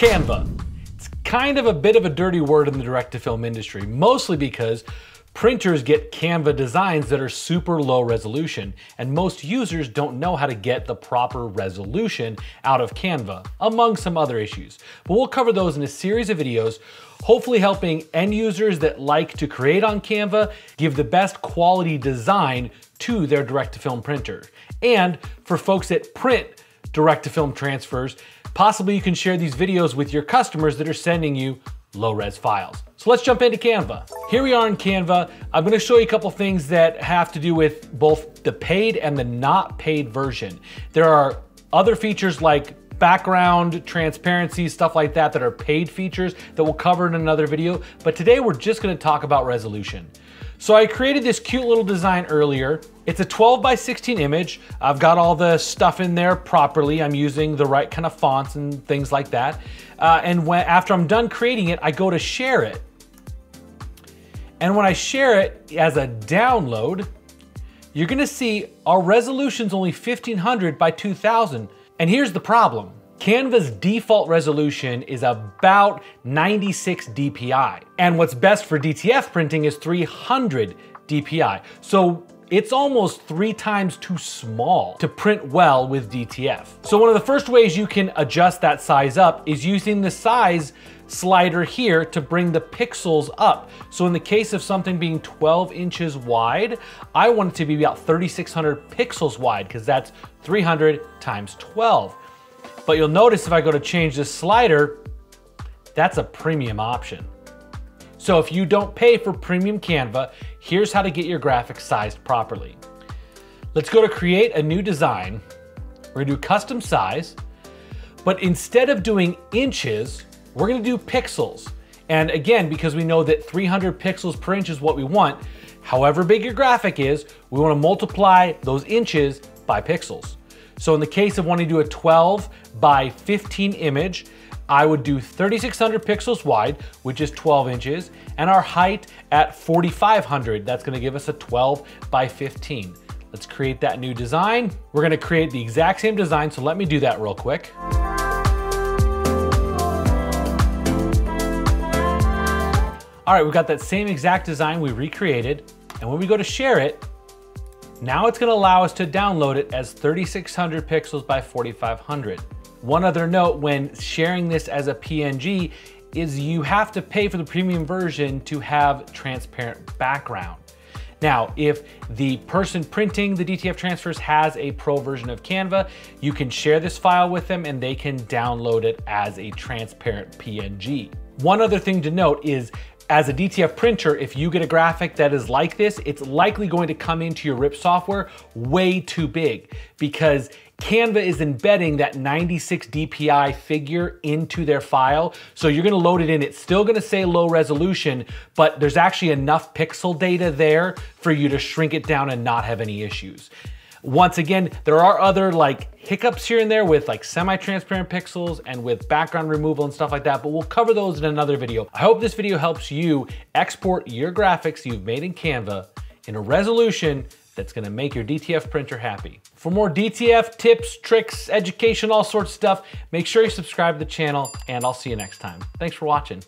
Canva. It's kind of a bit of a dirty word in the direct-to-film industry, mostly because printers get Canva designs that are super low resolution, and most users don't know how to get the proper resolution out of Canva, among some other issues. But we'll cover those in a series of videos, hopefully helping end users that like to create on Canva give the best quality design to their direct-to-film printer. And for folks that print direct-to-film transfers, Possibly you can share these videos with your customers that are sending you low-res files. So let's jump into Canva. Here we are in Canva. I'm gonna show you a couple things that have to do with both the paid and the not paid version. There are other features like background, transparency, stuff like that that are paid features that we'll cover in another video. But today we're just gonna talk about resolution. So I created this cute little design earlier. It's a 12 by 16 image. I've got all the stuff in there properly. I'm using the right kind of fonts and things like that. Uh, and when, after I'm done creating it, I go to share it. And when I share it as a download, you're gonna see our resolution's only 1500 by 2000. And here's the problem. Canva's default resolution is about 96 DPI. And what's best for DTF printing is 300 DPI. So it's almost three times too small to print well with DTF. So one of the first ways you can adjust that size up is using the size slider here to bring the pixels up. So in the case of something being 12 inches wide, I want it to be about 3,600 pixels wide because that's 300 times 12. But you'll notice if I go to change this slider, that's a premium option. So if you don't pay for premium Canva, here's how to get your graphics sized properly. Let's go to create a new design. We're gonna do custom size, but instead of doing inches, we're gonna do pixels. And again, because we know that 300 pixels per inch is what we want, however big your graphic is, we wanna multiply those inches by pixels. So in the case of wanting to do a 12 by 15 image, I would do 3600 pixels wide, which is 12 inches, and our height at 4500. That's gonna give us a 12 by 15. Let's create that new design. We're gonna create the exact same design, so let me do that real quick. All right, we've got that same exact design we recreated, and when we go to share it, now it's gonna allow us to download it as 3600 pixels by 4500. One other note when sharing this as a PNG is you have to pay for the premium version to have transparent background. Now, if the person printing the DTF transfers has a pro version of Canva, you can share this file with them and they can download it as a transparent PNG. One other thing to note is as a DTF printer, if you get a graphic that is like this, it's likely going to come into your RIP software way too big because Canva is embedding that 96 DPI figure into their file. So you're gonna load it in, it's still gonna say low resolution, but there's actually enough pixel data there for you to shrink it down and not have any issues. Once again, there are other like hiccups here and there with like semi-transparent pixels and with background removal and stuff like that, but we'll cover those in another video. I hope this video helps you export your graphics you've made in Canva in a resolution that's gonna make your DTF printer happy. For more DTF tips, tricks, education, all sorts of stuff, make sure you subscribe to the channel and I'll see you next time. Thanks for watching.